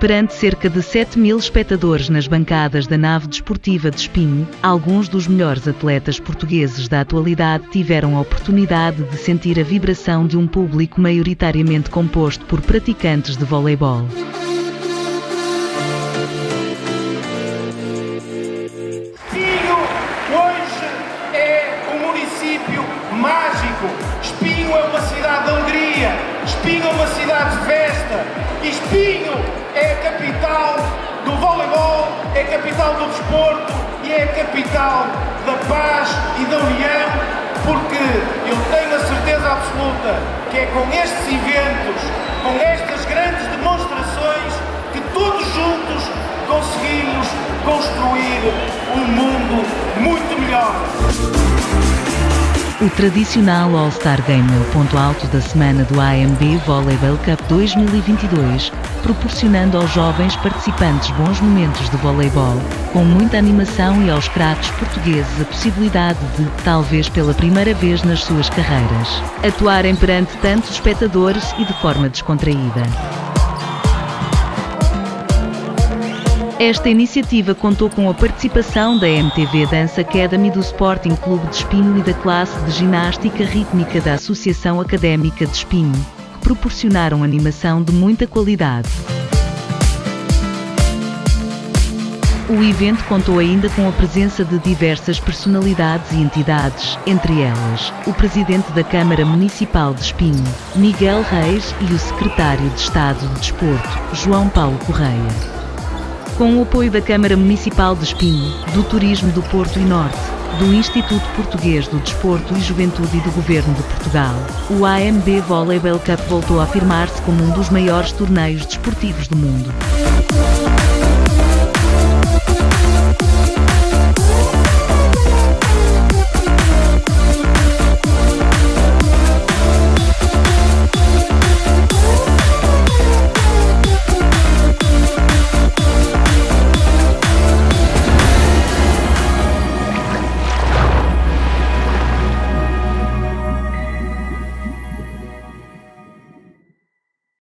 Perante cerca de 7 mil espectadores nas bancadas da nave desportiva de Espinho, alguns dos melhores atletas portugueses da atualidade tiveram a oportunidade de sentir a vibração de um público maioritariamente composto por praticantes de voleibol. Espinho hoje é um município mágico. Espinho é uma cidade de alegria. Espinho é uma cidade de festa. Espinho é a capital do voleibol, é a capital do desporto e é a capital da paz e da união, porque eu tenho a certeza absoluta que é com estes eventos, com estas grandes demonstrações, que todos juntos conseguimos construir um mundo O tradicional All-Star Game é o ponto alto da semana do AMB Volleyball Cup 2022, proporcionando aos jovens participantes bons momentos de voleibol, com muita animação e aos craques portugueses a possibilidade de, talvez pela primeira vez nas suas carreiras, atuarem perante tantos espectadores e de forma descontraída. Esta iniciativa contou com a participação da MTV Dance Academy do Sporting Clube de Espinho e da classe de ginástica rítmica da Associação Académica de Espinho, que proporcionaram animação de muita qualidade. O evento contou ainda com a presença de diversas personalidades e entidades, entre elas, o presidente da Câmara Municipal de Espinho, Miguel Reis, e o secretário de Estado de Desporto, João Paulo Correia. Com o apoio da Câmara Municipal de Espinho, do Turismo do Porto e Norte, do Instituto Português do Desporto e Juventude e do Governo de Portugal, o AMB Volleyball Cup voltou a afirmar-se como um dos maiores torneios desportivos do mundo.